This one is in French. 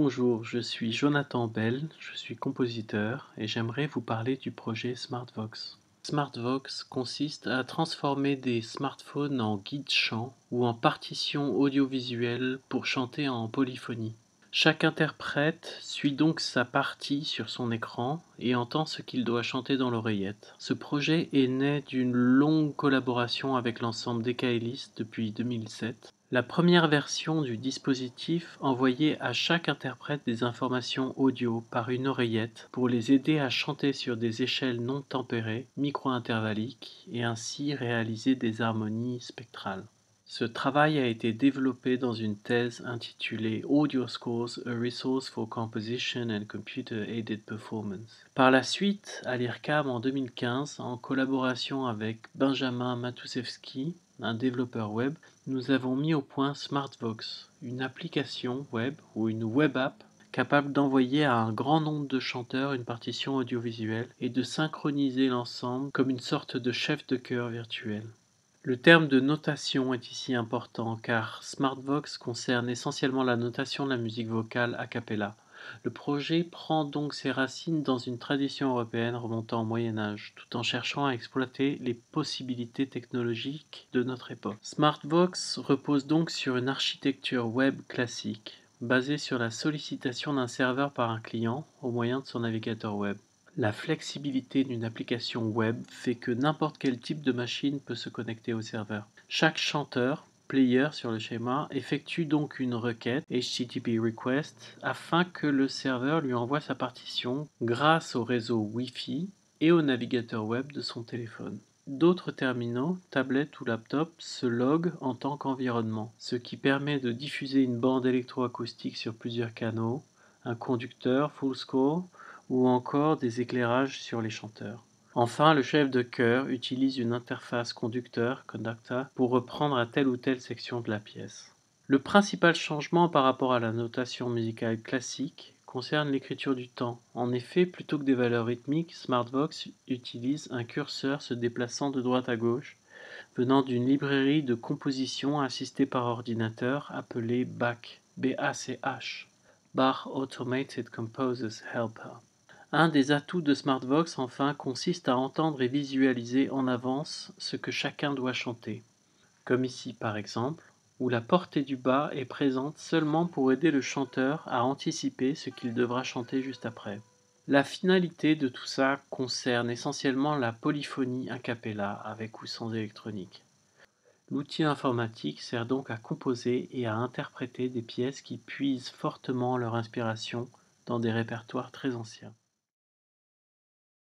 Bonjour, je suis Jonathan Bell, je suis compositeur et j'aimerais vous parler du projet SmartVox. SmartVox consiste à transformer des smartphones en guide chant ou en partition audiovisuelle pour chanter en polyphonie. Chaque interprète suit donc sa partie sur son écran et entend ce qu'il doit chanter dans l'oreillette. Ce projet est né d'une longue collaboration avec l'ensemble Decaelis depuis 2007. La première version du dispositif envoyait à chaque interprète des informations audio par une oreillette pour les aider à chanter sur des échelles non tempérées, micro-intervalliques et ainsi réaliser des harmonies spectrales. Ce travail a été développé dans une thèse intitulée Audio Scores, a Resource for Composition and Computer Aided Performance. Par la suite, à l'IRCAM en 2015, en collaboration avec Benjamin Matusewski, un développeur web, nous avons mis au point SmartVox, une application web ou une web app capable d'envoyer à un grand nombre de chanteurs une partition audiovisuelle et de synchroniser l'ensemble comme une sorte de chef de chœur virtuel. Le terme de notation est ici important car SmartVox concerne essentiellement la notation de la musique vocale a cappella. Le projet prend donc ses racines dans une tradition européenne remontant au Moyen Âge, tout en cherchant à exploiter les possibilités technologiques de notre époque. SmartVox repose donc sur une architecture web classique, basée sur la sollicitation d'un serveur par un client au moyen de son navigateur web. La flexibilité d'une application web fait que n'importe quel type de machine peut se connecter au serveur. Chaque chanteur, player sur le schéma, effectue donc une requête HTTP request afin que le serveur lui envoie sa partition grâce au réseau Wi-Fi et au navigateur web de son téléphone. D'autres terminaux, tablettes ou laptops, se loguent en tant qu'environnement, ce qui permet de diffuser une bande électroacoustique sur plusieurs canaux, un conducteur full score ou encore des éclairages sur les chanteurs. Enfin, le chef de chœur utilise une interface conducteur conductor pour reprendre à telle ou telle section de la pièce. Le principal changement par rapport à la notation musicale classique concerne l'écriture du temps. En effet, plutôt que des valeurs rythmiques, SmartVox utilise un curseur se déplaçant de droite à gauche, venant d'une librairie de composition assistée par ordinateur appelée BACH, B-A-C-H, Bach Automated Composers Helper. Un des atouts de SmartVox enfin consiste à entendre et visualiser en avance ce que chacun doit chanter, comme ici par exemple, où la portée du bas est présente seulement pour aider le chanteur à anticiper ce qu'il devra chanter juste après. La finalité de tout ça concerne essentiellement la polyphonie a cappella avec ou sans électronique. L'outil informatique sert donc à composer et à interpréter des pièces qui puisent fortement leur inspiration dans des répertoires très anciens.